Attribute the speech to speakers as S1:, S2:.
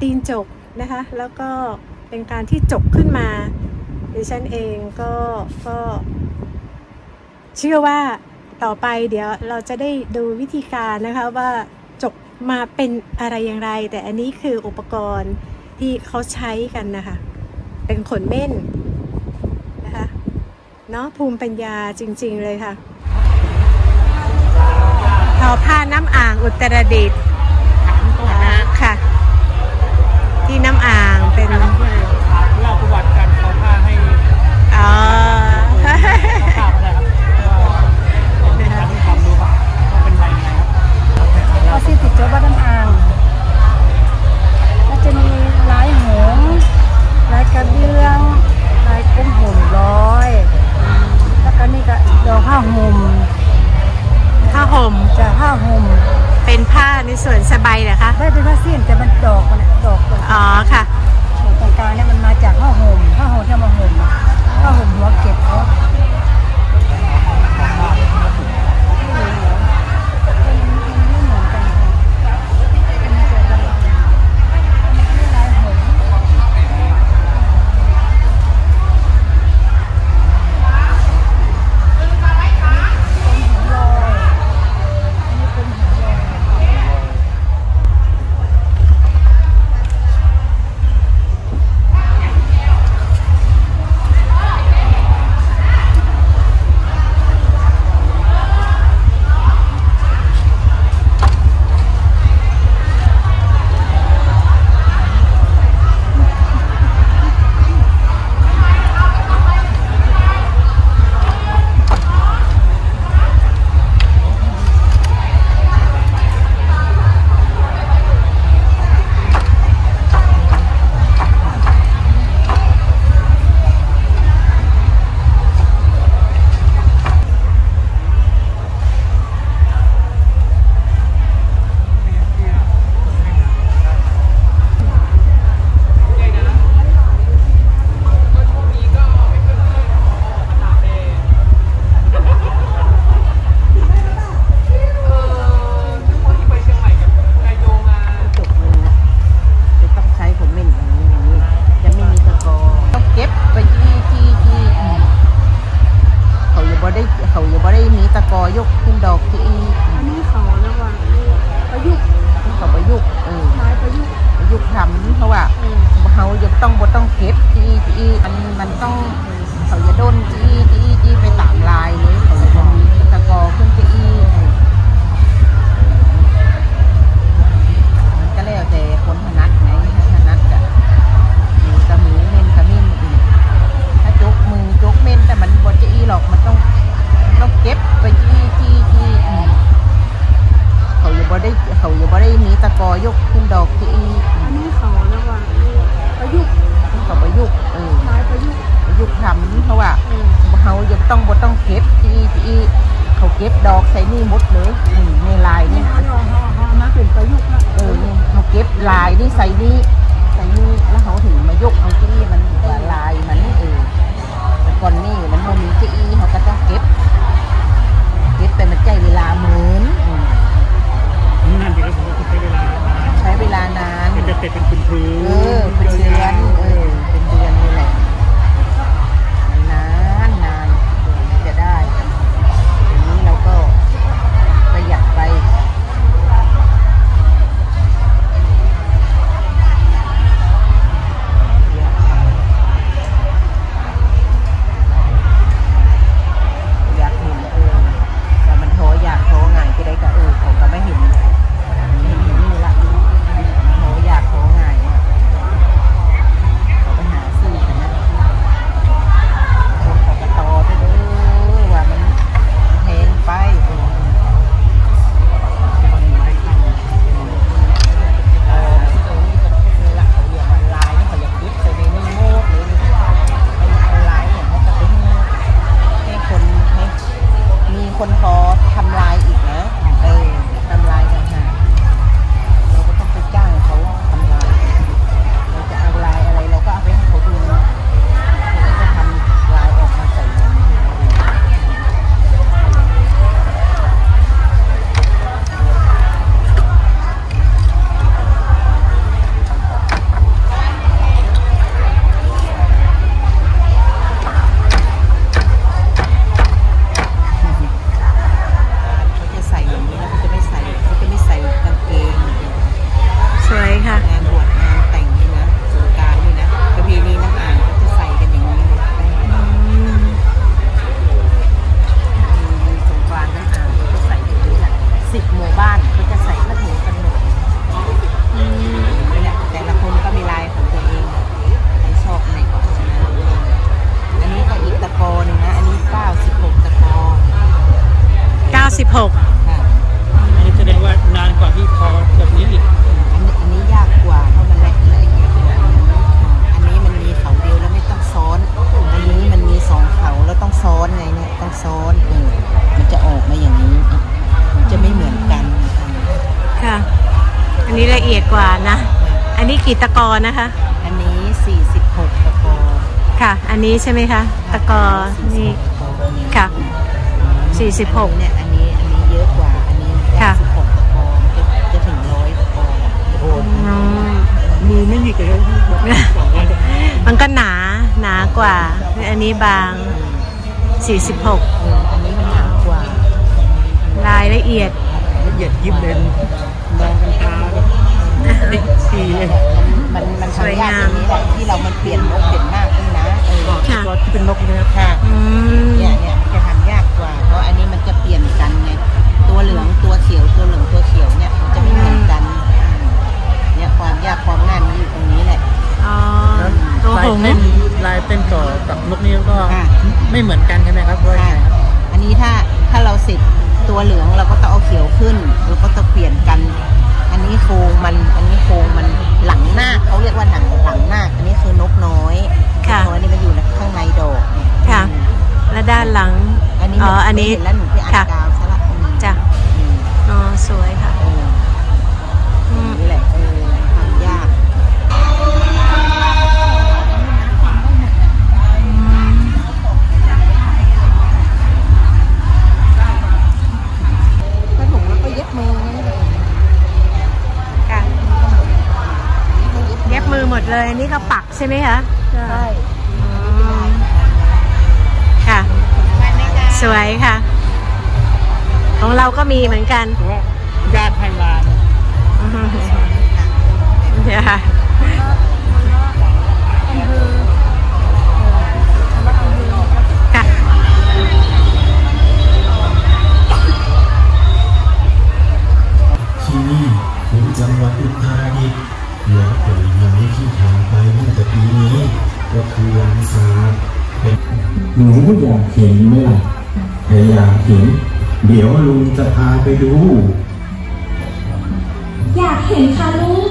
S1: ตีนจกนะคะ แล้วก็เป็นการที่จกขึ้นมาดิฉันเองก็ก็เชื่อว่าต่อไปเดี๋ยวเราจะได้ดูวิธีการนะคะว่าจกมาเป็นอะไรอย่างไร แต่อันนี้คืออุปกรณ์ที่เขาใช้กันนะคะ เป็นขนเม่นนะคะเนาะภูมิปัญญาจริง ๆ เลยค่ะทอผ้าน้ำอ่างอุตรดิตถ์ น้ำอา เขา
S2: อย่า
S3: บ่ได้มีตะกอยกขึ้นดอกที่อี
S2: อันนี้เขาเรียกว่าประยุกต์
S3: เขาประยุกต์เออ
S2: ไม้ประยุกต์
S3: ประยุกต์ทำเพราะว่าเขาจะต้องบ่ต้องเก็บที่ที่มันมันต้องเขาจะโดนที่ที่ที่ไปตามลายเลยเขาจะ นี่มดเลยนี่ในลาย
S2: นี่
S3: นี่
S2: เขาเอมาเป็นประยุกต์ละ
S3: เออนี่เขาเก็บลายนี่ใส่นี่ใส่นี่แล้วเขาถึงมายกเอาที่มันลายมันเออแต่ก่อนนี่มันบ่มีที่เขาก็ต้องเก็บ เก็บไปมันใจเวลาเหมือน
S4: กี่
S3: ตะกอ
S1: นะคะ
S3: อันนี้ 46 ตะกอ
S1: ค่ะ อันนี้ใช่ไหมคะตะกอนี่
S3: ตะกออันนี้
S1: ค่ะ
S3: อันนี้
S1: 46
S3: เนี่ย อันนี้อันนี้เยอะกว่า อันนี้
S1: ค่ะ
S3: 16ตะกอจะจะถึงร้อยตะกอ
S4: โอ้โห
S1: อืม
S4: มือไม่หยิกเลยบอกสองร้อยเลย
S1: มันก็หนาหนากว่า อันนี้บาง 46
S3: เอออันนี้มันหนากว่า
S1: รายละเอียด
S4: ละเอียดยิบเลยมองกันตา แบบติ๊กทีเลย
S3: มันมัน
S1: สวย
S3: ทำยาก
S1: งา
S3: ต
S1: ม
S3: รงนี้แหละที่เรามันเปลี่ยนนกเปลี่ยนหน้าขึ้นนะเออ
S1: ค่ะ
S4: ตัวที่เป็นนกเนะครับ
S3: ค่ะ
S1: อืม
S3: เนี่ยเนี่ยมันจะทำยากกว่า เพราะอันนี้มันจะเปลี่ยนกันไงตัวเหลืองตัวเขียวตัวเหลืองตัวเขียวเนี่ยมันจะไม่เหมือนกันเนี่ยความยากความง่ายมันอยู่ตรงนี้แหละ
S1: อ๋อ
S4: แล้ว
S1: ตัว
S4: ลา
S1: ห
S4: ย
S1: งส์
S4: เต้นลายเต้นต่อกับนกนี้ก็
S3: ค่ะ
S4: ไม่เหมือนกันใช่ไหมครับว่ายังไงครับ
S3: อันนี้ถ้าถ้าเราเสร็จตัวเหลืองเราก็ต้องเอาเขียวขึ้นเราก็ต้องเปลี่ยนกัน อันนี้โครงมันอันนี้โครงมันหลังหน้าคเขาเรียกว่าหนังหลังหน้าคอันนี้คือนกน้อย
S1: ค่ะ
S3: นกน้อยนี่มันอยู่ข้างในดอกเนี่ย
S1: ค่ะ และด้านหลัง
S3: อันนี้
S1: อ๋ออันนี้
S3: เห็นแล้วหนูไปอ่าน
S1: ค่ะ
S3: กาวซะละอืม
S1: จ้ะ
S3: อืม
S1: อ๋อสวย
S3: เลยอัน
S1: นี้ก็ปักใช่ไหมคะ
S2: ใช่
S1: อืมค่ะ สวยค่ะ ของเราก็มีเหมือนกัน
S4: เพราะว่าญาติให้มาเนี่ย
S1: อืมเนี่ยค่ะ
S5: หนูอยากเห็นไหมล่ะถ้าอยากเห็น เดี๋ยวลุงจะพาไปดู
S6: อยากเห็นค่ะลุง